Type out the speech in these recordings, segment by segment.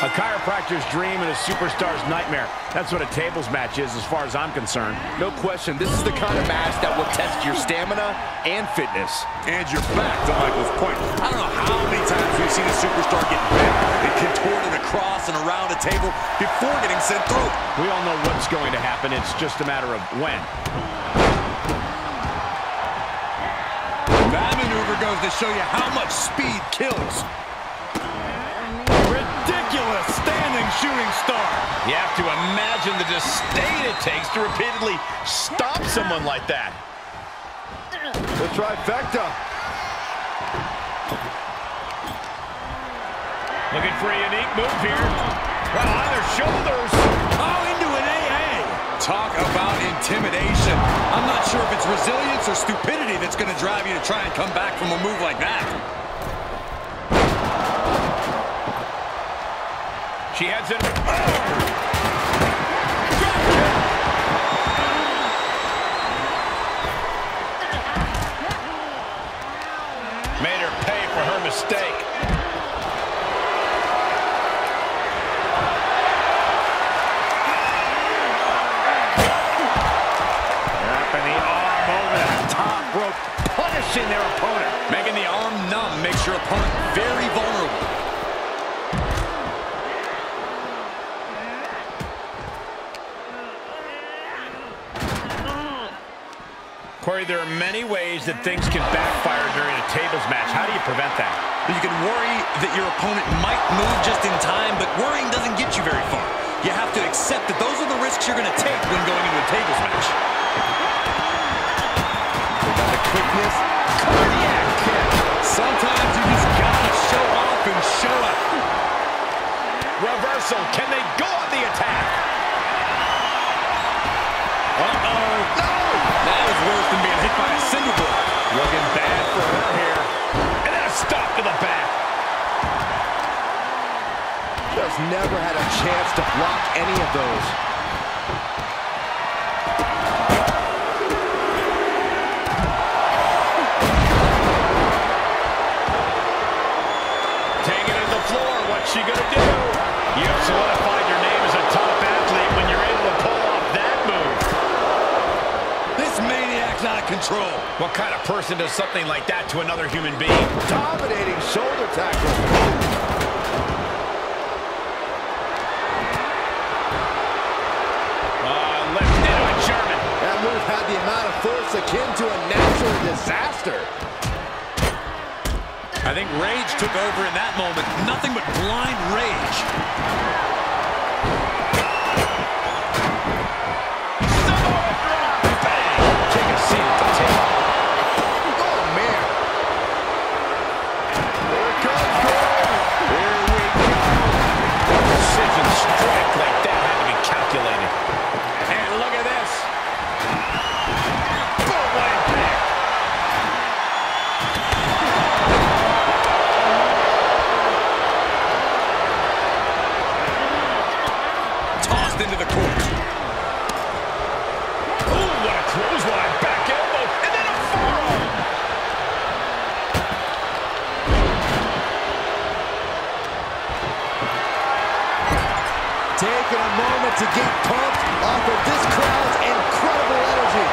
A chiropractor's dream and a superstar's nightmare. That's what a tables match is as far as I'm concerned. No question, this is the kind of match that will test your stamina and fitness. And your back, to Michael's point. I don't know how many times we've seen a superstar get bent and contorted across and around a table before getting sent through. We all know what's going to happen. It's just a matter of when. That maneuver goes to show you how much speed kills. Ridiculous standing shooting star. You have to imagine the disdain it takes to repeatedly stop someone like that. The trifecta. Looking for a unique move here. Well, on their shoulders. Oh, into an AA. Talk about intimidation. I'm not sure if it's resilience or stupidity that's going to drive you to try and come back from a move like that. She heads in. Made her pay for her mistake. Punishing their opponent. Making the arm numb makes your opponent very vulnerable. Corey, there are many ways that things can backfire during a tables match. How do you prevent that? You can worry that your opponent might move just in time, but worrying doesn't get you very far. You have to accept that those are the risks you're going to take when going into a tables match. They got the quickness, cardiac kick. Sometimes you just gotta show off and show up. Reversal. Can they go on the attack? Uh-oh. No! That is worse than being hit by a cinder block. Looking bad for her here. And then a stop to the back. Just never had a chance to block any of those. Taking it to the floor. What's she going to do? Control. What kind of person does something like that to another human being? Dominating shoulder tackle. Uh, left into a German. That move had the amount of force akin to a natural disaster. I think rage took over in that moment. Nothing but blind rage. Tossed into the court. Ooh, what a clothesline. Back elbow. And then a forearm. Taking a moment to get pumped off of this crowd's incredible energy.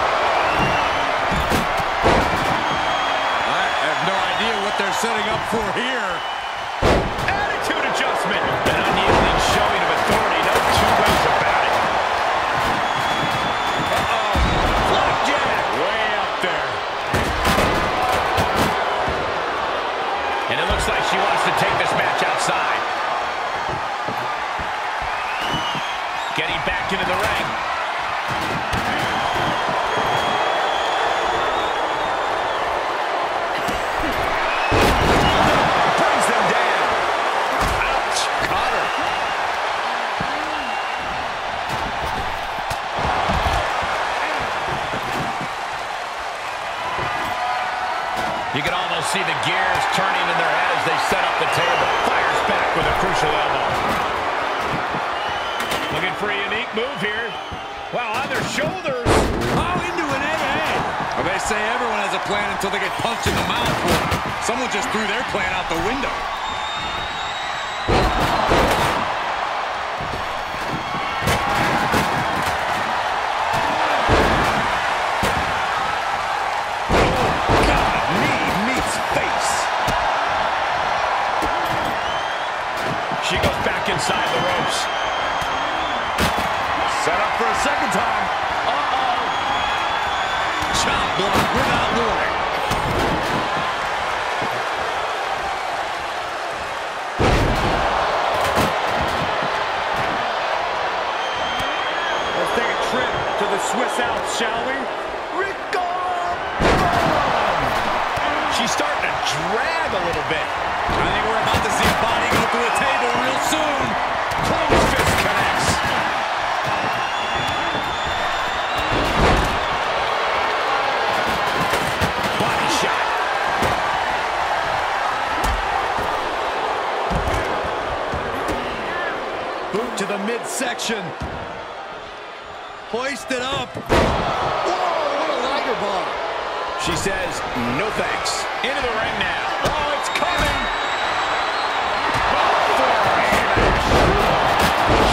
I have no idea what they're setting up for here. Attitude adjustment. Looks like she wants to take this match outside. Getting back into the ring. You can almost see the gears turning in their head as they set up the table. Fires back with a crucial elbow. Looking for a unique move here. Wow, on their shoulders. Oh, into an AA. Well, they say everyone has a plan until they get punched in the mouth. Someone just threw their plan out the window. Ropes. Set up for a second time. Uh-oh. Chop block without warning. Let's take a trip to the Swiss Alps, shall we? Rico! She's starting to drag a little bit. To the midsection. Hoisted up. Whoa, what a Liger bomb. She says, no thanks. Into the ring now. Oh, it's coming.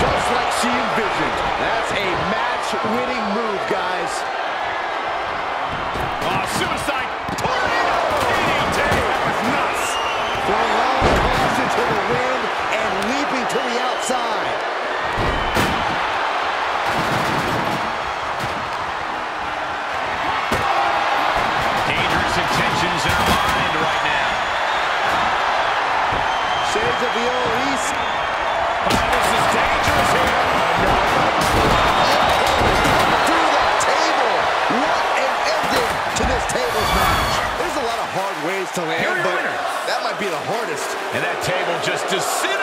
Just like she envisioned. That's a match-winning move, guys. Oh, suicide. And that table just disintegrated.